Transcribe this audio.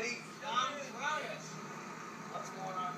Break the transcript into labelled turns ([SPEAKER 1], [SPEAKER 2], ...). [SPEAKER 1] buddy. What's going on?